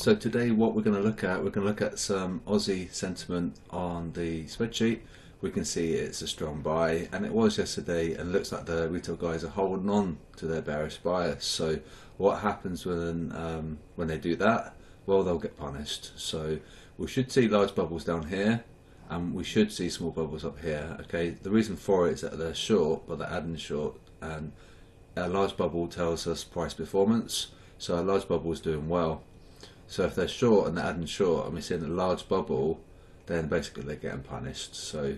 So today what we're going to look at, we're going to look at some Aussie sentiment on the spreadsheet. We can see it's a strong buy and it was yesterday and looks like the retail guys are holding on to their bearish bias. So what happens when um, when they do that? Well they'll get punished. So we should see large bubbles down here and we should see small bubbles up here. Okay, the reason for it is that they're short but they're adding short and a large bubble tells us price performance. So a large bubble is doing well. So if they're short and they're adding short and we're seeing a large bubble, then basically they're getting punished. So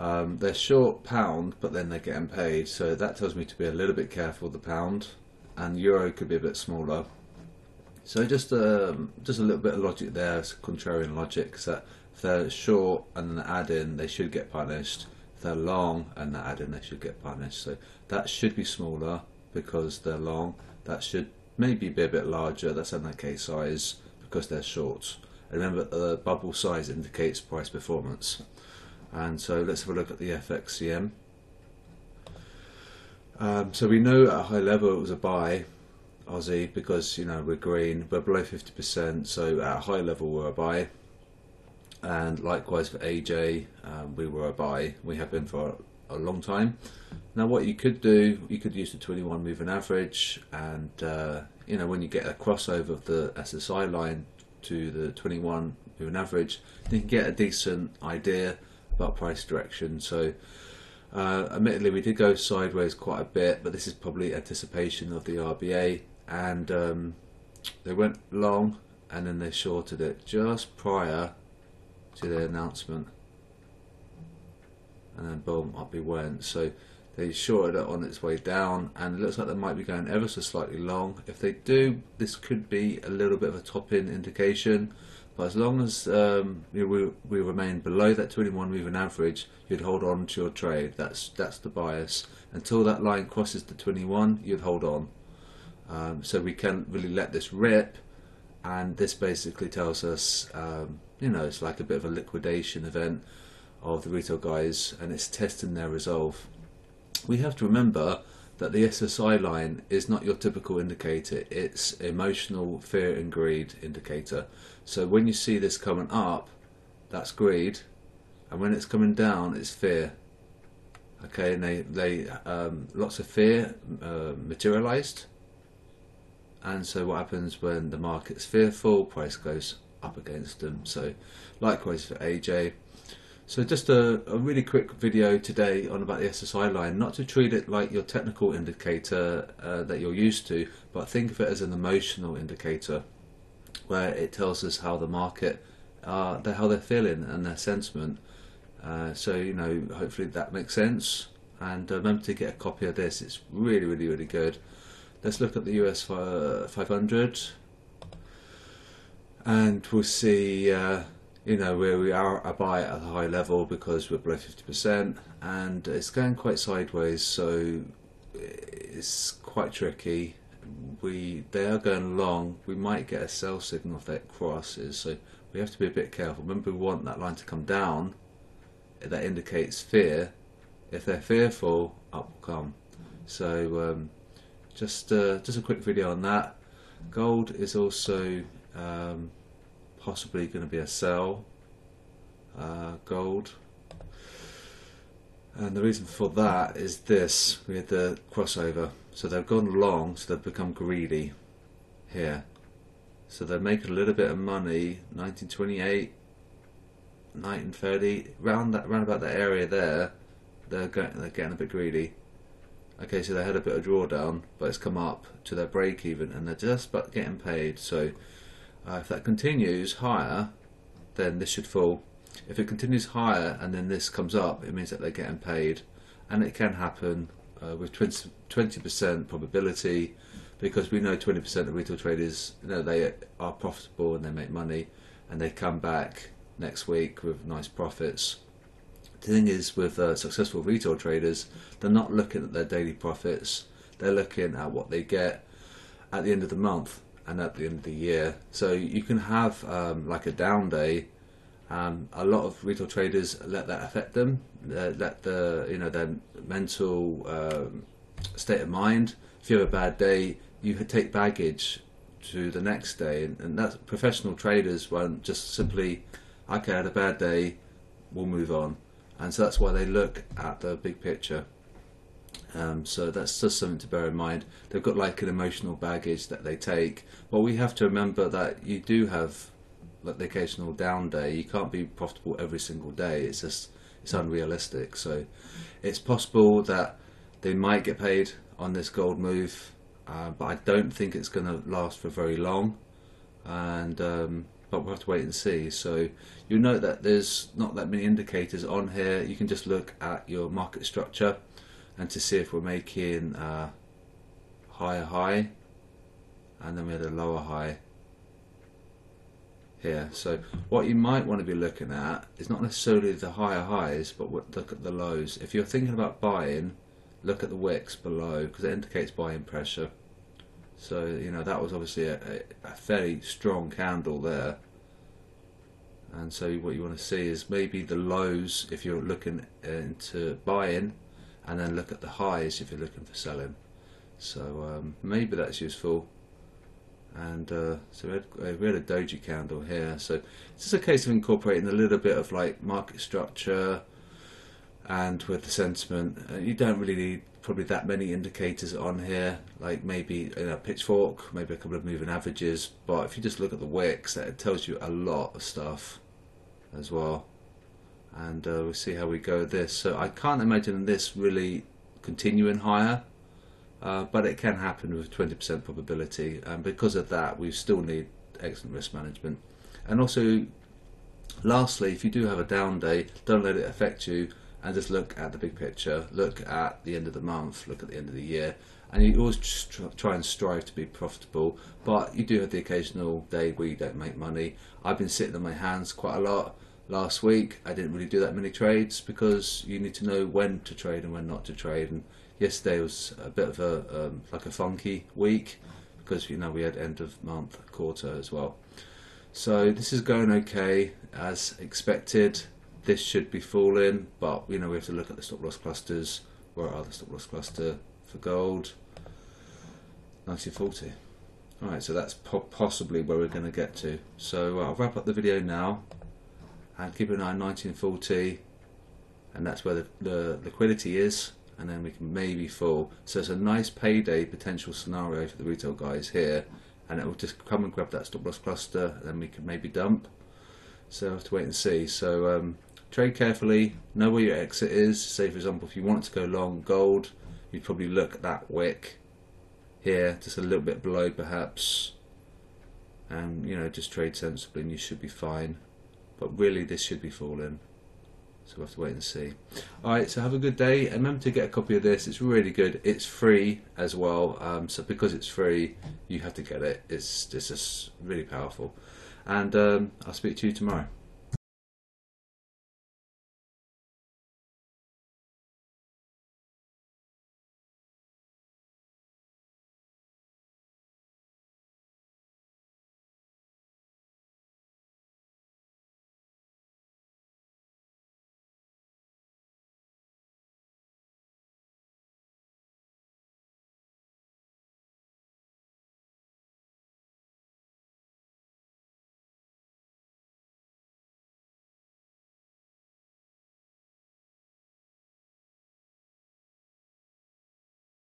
um, they're short pound, but then they're getting paid. So that tells me to be a little bit careful the pound, and euro could be a bit smaller. So just um, just a little bit of logic there, contrarian logic, that if they're short and they're adding, they should get punished. If they're long and they're adding, they should get punished. So that should be smaller because they're long. That should maybe be a bit larger, that's an okay size because they're short. And remember the bubble size indicates price performance. And so let's have a look at the FXCM. Um, so we know at a high level it was a buy, Aussie, because you know we're green, we're below 50%, so at a high level we're a buy. And likewise for AJ, um, we were a buy. We have been for a long time. Now what you could do, you could use the 21 moving average and uh, you know when you get a crossover of the SSI line to the 21 moving average, you can get a decent idea about price direction. So uh, admittedly we did go sideways quite a bit, but this is probably anticipation of the RBA and um, they went long and then they shorted it just prior to the announcement and then boom up he went. So they shorted it on its way down and it looks like they might be going ever so slightly long. If they do this could be a little bit of a top in indication but as long as um, we, we remain below that 21 moving average you'd hold on to your trade. That's that's the bias. Until that line crosses the 21 you'd hold on. Um, so we can't really let this rip and this basically tells us um, you know it's like a bit of a liquidation event of the retail guys and it's testing their resolve. We have to remember that the SSI line is not your typical indicator, it's emotional fear and greed indicator. So when you see this coming up, that's greed, and when it's coming down, it's fear. Okay, and they, they um, lots of fear uh, materialized, and so what happens when the market's fearful, price goes up against them. So likewise for AJ, so just a, a, really quick video today on about the SSI line, not to treat it like your technical indicator uh, that you're used to, but think of it as an emotional indicator where it tells us how the market, uh, how they're feeling and their sentiment. Uh, so, you know, hopefully that makes sense. And uh, remember to get a copy of this, it's really, really, really good. Let's look at the US 500 and we'll see uh, you know where we are a buy at a high level because we're below 50% and it's going quite sideways so it's quite tricky. We they are going long. We might get a sell signal if that crosses so we have to be a bit careful. Remember we want that line to come down. That indicates fear. If they're fearful up will come. So um, just uh, just a quick video on that. Gold is also um, possibly going to be a sell uh, gold. And the reason for that is this we had the crossover. So they've gone long so they've become greedy here. So they're making a little bit of money 1928 1930 round that round about that area there they're, going, they're getting a bit greedy. Okay so they had a bit of drawdown but it's come up to their break even and they're just about getting paid. So uh, if that continues higher, then this should fall. If it continues higher and then this comes up, it means that they're getting paid. And it can happen uh, with 20% probability because we know 20% of retail traders, you know, they are profitable and they make money and they come back next week with nice profits. The thing is with uh, successful retail traders, they're not looking at their daily profits, they're looking at what they get at the end of the month and at the end of the year. So you can have um, like a down day. Um, a lot of retail traders let that affect them, uh, let the you know their mental um, state of mind. If you have a bad day, you take baggage to the next day, and, and professional traders won't just simply, okay, I had a bad day, we'll move on, and so that's why they look at the big picture. Um, so that's just something to bear in mind. They've got like an emotional baggage that they take, but we have to remember that you do have like the occasional down day. You can't be profitable every single day. It's just it's unrealistic. So it's possible that they might get paid on this gold move, uh, but I don't think it's going to last for very long. And um, but we'll have to wait and see. So you'll note that there's not that many indicators on here. You can just look at your market structure and to see if we're making a higher high and then we had a lower high here. So what you might want to be looking at is not necessarily the higher highs, but look at the lows. If you're thinking about buying, look at the wicks below because it indicates buying pressure. So you know that was obviously a, a, a fairly strong candle there. And so what you want to see is maybe the lows if you're looking into buying, and then look at the highs if you're looking for selling. So um, maybe that's useful. And uh, so we had, we had, a doji candle here. So it's just a case of incorporating a little bit of like market structure and with the sentiment. Uh, you don't really need probably that many indicators on here like maybe you know, pitchfork maybe a couple of moving averages. But if you just look at the wicks that tells you a lot of stuff as well and uh, we'll see how we go with this so I can't imagine this really continuing higher uh, but it can happen with 20% probability. And because of that we still need excellent risk management. And also lastly if you do have a down day don't let it affect you and just look at the big picture. Look at the end of the month look at the end of the year. And you always try and strive to be profitable but you do have the occasional day where you don't make money. I've been sitting on my hands quite a lot last week I didn't really do that many trades because you need to know when to trade and when not to trade and yesterday was a bit of a um, like a funky week because you know we had end of month quarter as well. So this is going okay as expected. This should be falling, but you know we have to look at the stop loss clusters. Where are the stop loss cluster for gold? 1940. Alright, so that's po possibly where we're going to get to. So uh, I'll wrap up the video now and keep an eye on 1940 and that's where the, the liquidity is and then we can maybe fall. So it's a nice payday potential scenario for the retail guys here, and it will just come and grab that stop loss cluster, and then we can maybe dump. So we'll have to wait and see. So um, trade carefully, know where your exit is. Say for example, if you want to go long gold, you'd probably look at that wick here, just a little bit below perhaps, and you know just trade sensibly, and you should be fine. But really, this should be falling. So we'll have to wait and see. Alright, so have a good day. And remember to get a copy of this. It's really good. It's free as well. Um, so because it's free, you have to get it. It's, it's just really powerful. And um, I'll speak to you tomorrow.